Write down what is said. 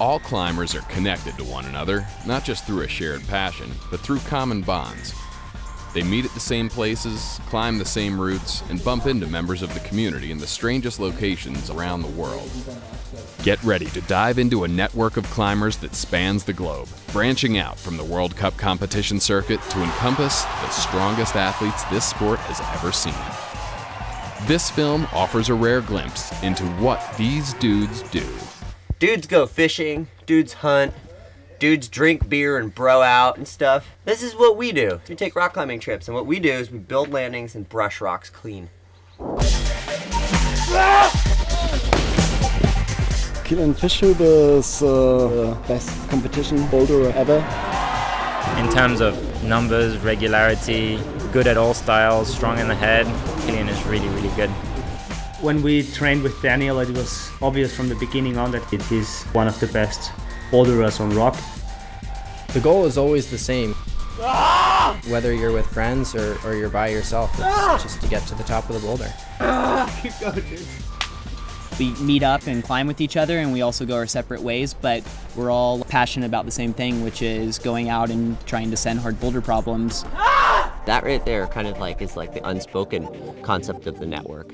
All climbers are connected to one another, not just through a shared passion, but through common bonds. They meet at the same places, climb the same routes, and bump into members of the community in the strangest locations around the world. Get ready to dive into a network of climbers that spans the globe, branching out from the World Cup competition circuit to encompass the strongest athletes this sport has ever seen. This film offers a rare glimpse into what these dudes do. Dudes go fishing, dudes hunt, dudes drink beer and bro out and stuff. This is what we do. We take rock climbing trips, and what we do is we build landings and brush rocks clean. Kilian Fischhuber is uh, the best competition boulderer ever. In terms of numbers, regularity, good at all styles, strong in the head, Kilian is really, really good. When we trained with Daniel, it was obvious from the beginning on that it is one of the best boulderers on rock. The goal is always the same. Whether you're with friends or, or you're by yourself, it's just to get to the top of the boulder. Keep going, dude. We meet up and climb with each other, and we also go our separate ways, but we're all passionate about the same thing, which is going out and trying to send hard boulder problems. That right there kind of like is like the unspoken concept of the network.